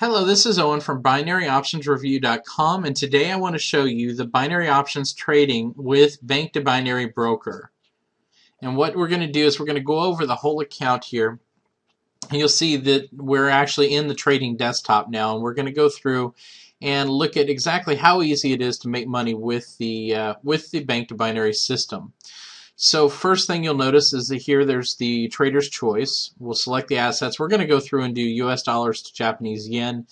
Hello, this is Owen from BinaryOptionsReview.com and today I want to show you the binary options trading with Banc de Binary Broker. And what we're going to do is we're going to go over the whole account here. You'll see that we're actually in the trading desktop now and we're going to go through and look at exactly how easy it is to make money with the uh, with the Banc de Binary system. So first thing you'll notice is that here there's the trader's choice. We'll select the assets. We're going to go through and do US dollars to Japanese yen.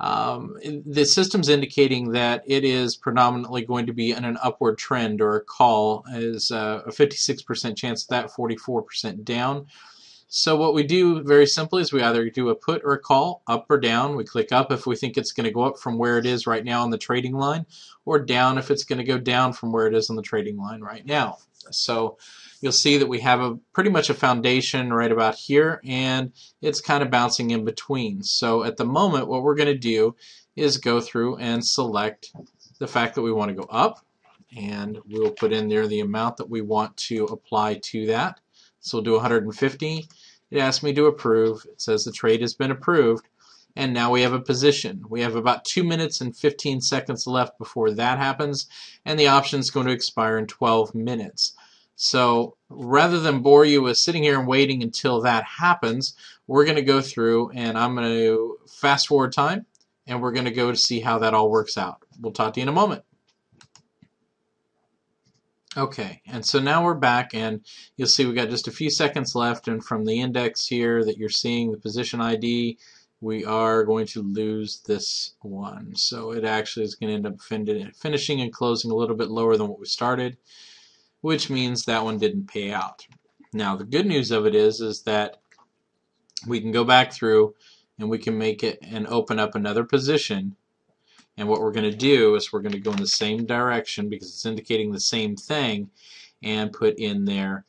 Um, the system's indicating that it is predominantly going to be in an upward trend or a call is uh, a 56% chance of that, 44% down. So what we do very simply is we either do a put or a call, up or down. We click up if we think it's going to go up from where it is right now on the trading line, or down if it's going to go down from where it is on the trading line right now. So you'll see that we have a pretty much a foundation right about here and it's kind of bouncing in between. So at the moment what we're going to do is go through and select the fact that we want to go up and we'll put in there the amount that we want to apply to that. So we'll do 150. It asks me to approve. It says the trade has been approved and now we have a position. We have about 2 minutes and 15 seconds left before that happens, and the option is going to expire in 12 minutes. So rather than bore you with sitting here and waiting until that happens, we're going to go through and I'm going to fast forward time and we're going to go to see how that all works out. We'll talk to you in a moment. Okay, and so now we're back and you'll see we got just a few seconds left and from the index here that you're seeing the position ID we are going to lose this one. So it actually is going to end up finishing and closing a little bit lower than what we started, which means that one didn't pay out. Now the good news of it is, is that we can go back through and we can make it and open up another position and what we're going to do is we're going to go in the same direction because it's indicating the same thing and put in there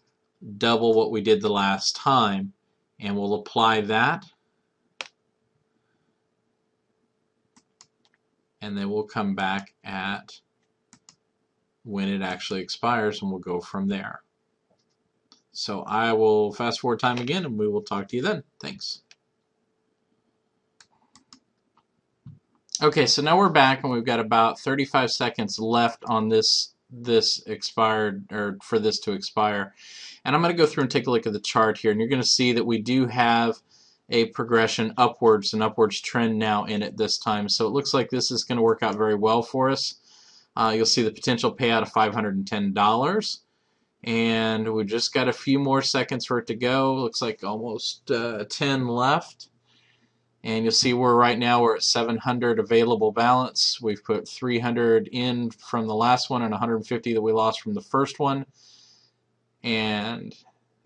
double what we did the last time and we'll apply that and then we'll come back at when it actually expires and we'll go from there. So I will fast forward time again and we will talk to you then. Thanks. Okay, so now we're back and we've got about 35 seconds left on this this expired or for this to expire. And I'm going to go through and take a look at the chart here and you're going to see that we do have a progression upwards, an upwards trend now in it this time. So it looks like this is going to work out very well for us. Uh, you'll see the potential payout of $510. And we've just got a few more seconds for it to go. Looks like almost uh, 10 left. And you'll see we're right now we're at 700 available balance. We've put 300 in from the last one and 150 that we lost from the first one. And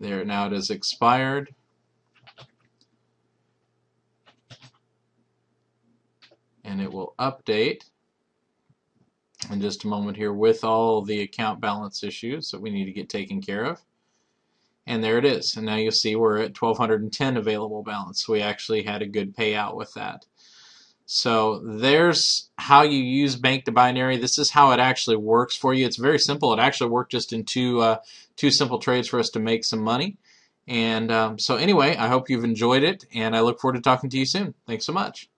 there now it is expired. and it will update in just a moment here with all the account balance issues that we need to get taken care of. And there it is. And now you'll see we're at 1210 available balance. We actually had a good payout with that. So there's how you use Banc de Binary. This is how it actually works for you. It's very simple. It actually worked just in two uh, two simple trades for us to make some money. And um, so anyway, I hope you've enjoyed it, and I look forward to talking to you soon. Thanks so much.